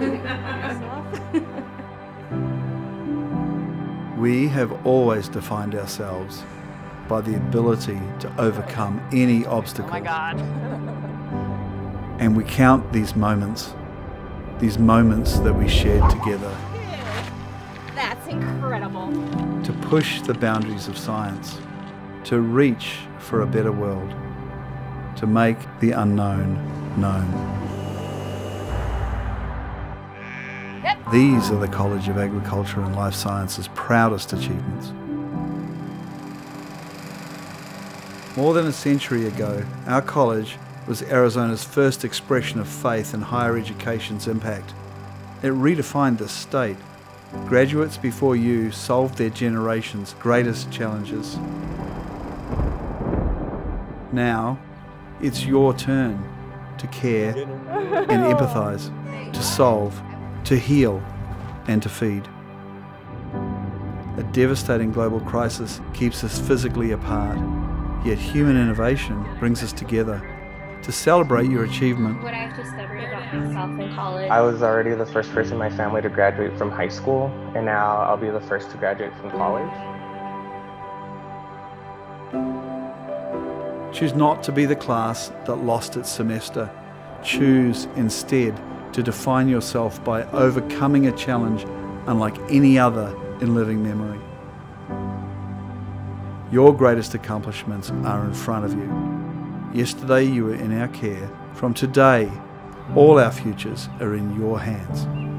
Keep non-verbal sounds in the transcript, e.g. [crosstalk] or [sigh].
[laughs] we have always defined ourselves by the ability to overcome any obstacle. Oh my God. [laughs] And we count these moments, these moments that we shared together. [laughs] That's incredible. To push the boundaries of science, to reach for a better world, to make the unknown known. These are the College of Agriculture and Life Sciences' proudest achievements. More than a century ago, our college was Arizona's first expression of faith in higher education's impact. It redefined the state. Graduates before you solved their generation's greatest challenges. Now, it's your turn to care and empathise, to solve, to heal, and to feed. A devastating global crisis keeps us physically apart, yet human innovation brings us together. To celebrate your achievement, What I have to study about myself in college. I was already the first person in my family to graduate from high school, and now I'll be the first to graduate from college. choose not to be the class that lost its semester. Choose instead to define yourself by overcoming a challenge unlike any other in living memory. Your greatest accomplishments are in front of you. Yesterday you were in our care. From today, all our futures are in your hands.